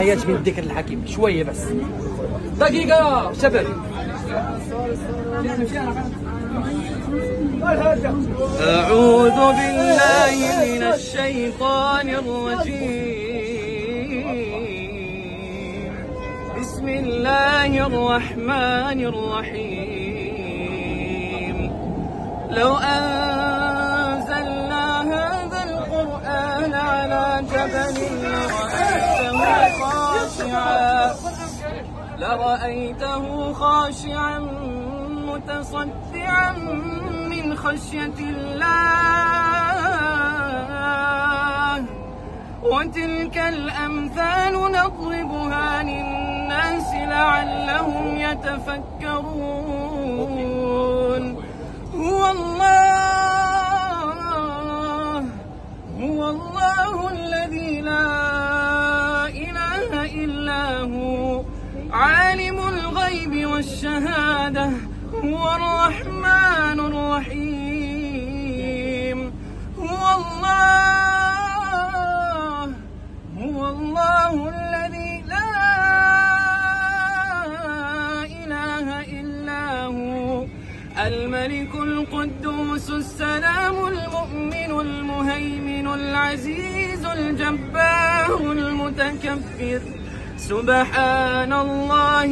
آيات من الذكر الحكيم. شوية بس. دقيقة شباب. أعوذ بالله من الشيطان الرجيم. بسم الله الرحمن الرحيم. لو أنزلنا هذا القرآن على جبل خاشعا. لرأيته خاشعا متصدعا من خشية الله. وتلك الأمثال نضربها للناس لعلهم يتفكرون. الرحمن الرحيم. هو الله هو الله الذي لا إله إلا هو. الملك القدوس السلام المؤمن المهيمن العزيز الجبار المتكبر. سبحان الله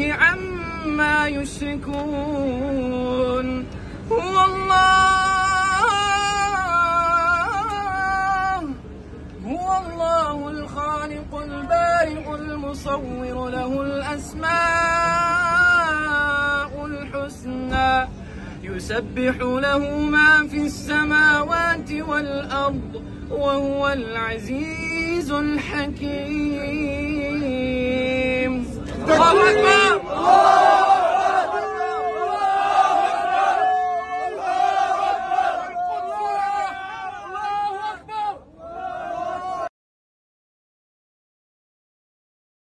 عما يشركون. هو الله. هو الله الخالق البارئ المصور له الأسماء الحسنى. يسبح له ما في السماوات والأرض وهو العزيز الحكيم. الله أكبر.